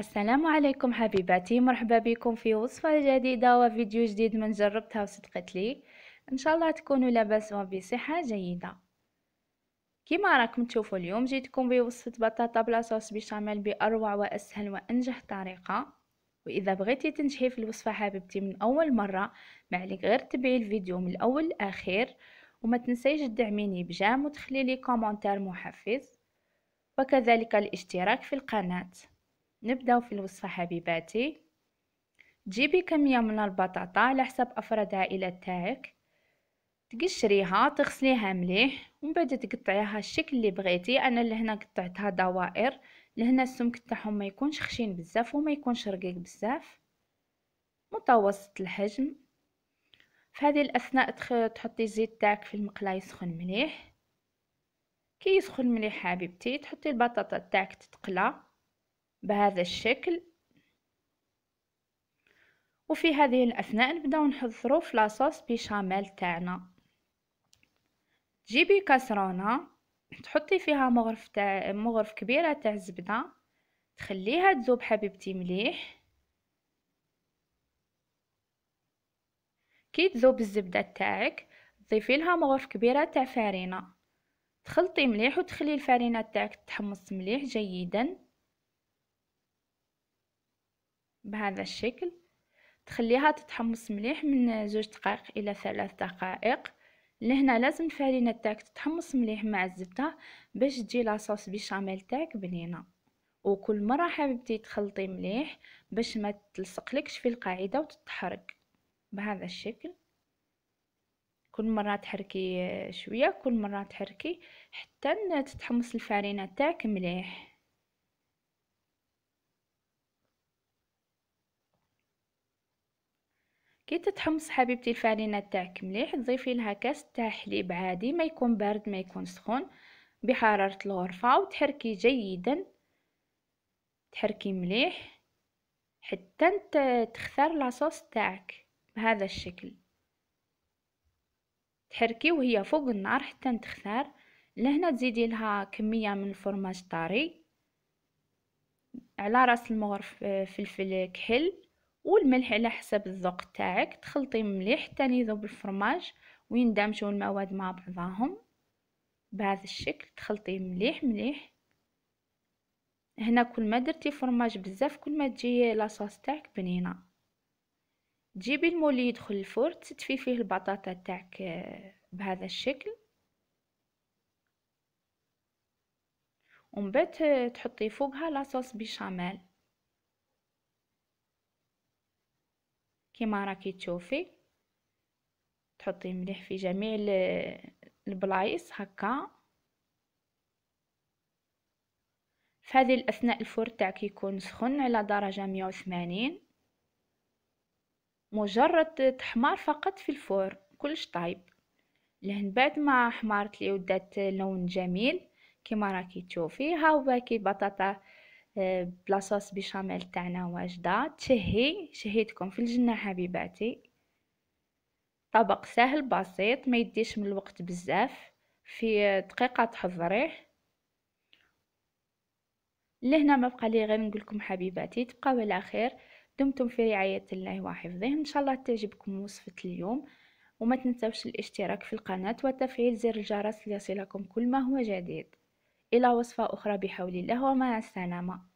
السلام عليكم حبيباتي مرحبا بكم في وصفة جديدة وفيديو جديد من جربتها وصدقت لي. إن شاء الله تكونوا لاباس وبصحة جيدة. كما راكم تشوفوا اليوم جيتكم بوصفة بطاطا ب la sauce béchamel بأروع وأسهل وأنجح طريقة. وإذا بغيتي تنجحي في الوصفة حبيبتي من أول مرة ما عليك غير تبعي الفيديو من الأول للاخير وما تنسيش تدعميني ب j'aime وتخلي لي commentaire محفز. وكذلك الاشتراك في القناة. نبداو في الوصفة حبيباتي. تجيبي كمية من البطاطا على حسب أفراد العائلة تاعك تقشريها تغسليها مليح ومن بعد تقطعيها الشكل اللي بغيتي. أنا لهنا قطعتها دوائر لهنا السمك تاعهم ما يكونش خشين بزاف وما يكونش رقيق بزاف. متوسط الحجم. في هذه الأثناء تحطي الزيت تاعك في المقله يسخن مليح. كي يسخن مليح حبيبتي تحطي البطاطا تاعك تتقلى. بهذا الشكل. وفي هذه الأثناء نبداو نحضروا في لاصوص بيشاميل تاعنا. جيبي كاسرونة تحطي فيها مغرف تاع مغرف كبيرة تاع زبدة تخليها تذوب حبيبتي مليح. كي تذوب الزبدة تاعك تضيفي لها مغرف كبيرة تاع فرينه تخلطي مليح وتخلي الفرينه تاعك تحمص مليح جيدا. بهذا الشكل تخليها تتحمص مليح من زوج دقائق إلى ثلاث دقائق. لهنا لازم الفرينه تاعك تتحمص مليح مع الزبدة باش تجي لاصوص بيشاميل تاعك بنينة. وكل مرة حبيبتي تخلطي مليح باش ما تلصقلكش في القاعدة وتتحرق. بهذا الشكل. كل مرة تحركي شوية كل مرة تحركي حتى تتحمص الفرينه تاعك مليح. كي تتحمص حبيبتي الفرينه تاعك مليح تضيفي لها كاس تاع حليب عادي ما يكون بارد ما يكون سخون بحرارة الغرفة وتحركي جيدا تحركي مليح حتى تختار لاصوص تاعك بهذا الشكل. تحركي وهي فوق النار حتى تختار. لهنا تزيدي لها كمية من الفرماج طري. على راس المغرف آه، فلفل كحل. والملح على حسب الذوق تاعك تخلطي مليح تاني يذوب الفرماج ويندمجوا المواد مع بعضهم. بهذا الشكل تخلطي مليح مليح. هنا كل ما درتي فرماج بزاف كل ما تجي لاصوص تاعك بنينة. تجيبي المول يدخل الفرن تستفي فيه البطاطا تاعك آه، بهذا الشكل. ومن بعد تحطي فوقها لاصوص بيشاميل كما راكي تشوفي تحطي مليح في جميع البلايص هكا. في هذه الأثناء الفرن تاعك يكون سخن على درجة 180 مجرد تحمار فقط في الفرن كلش طايب. لهن بعد ما حمارت لي ودات لون جميل كما راكي تشوفي ها هو باكي بطاطا بلاصوص بيشاميل تاعنا واجدة. تشهي شهيتكم في الجنة حبيباتي. طبق سهل بسيط ما يديش من الوقت بزاف. في دقيقة تحضريه. لهنا ما بقى لي غير نقولكم حبيباتي تبقاو على خير. دمتم في رعاية الله وحفظه. إن شاء الله تعجبكم وصفة اليوم. وما تنسوش الاشتراك في القناة وتفعيل زر الجرس ليصلكم كل ما هو جديد. إلى وصفة أخرى بحول الله ومع السلامة.